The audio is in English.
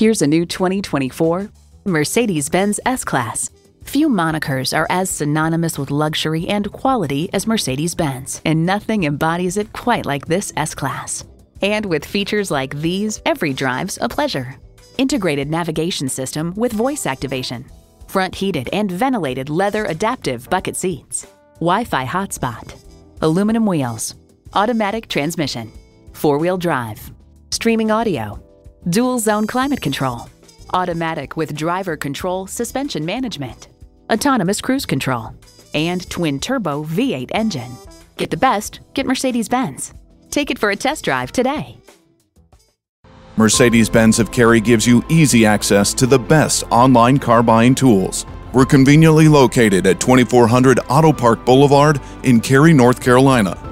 Here's a new 2024 Mercedes-Benz S-Class. Few monikers are as synonymous with luxury and quality as Mercedes-Benz, and nothing embodies it quite like this S-Class. And with features like these, every drive's a pleasure. Integrated navigation system with voice activation, front heated and ventilated leather adaptive bucket seats, Wi-Fi hotspot, aluminum wheels, automatic transmission, four-wheel drive, streaming audio, dual zone climate control, automatic with driver control suspension management, autonomous cruise control, and twin turbo V8 engine. Get the best, get Mercedes Benz. Take it for a test drive today. Mercedes Benz of Cary gives you easy access to the best online car buying tools. We're conveniently located at 2400 Auto Park Boulevard in Cary, North Carolina.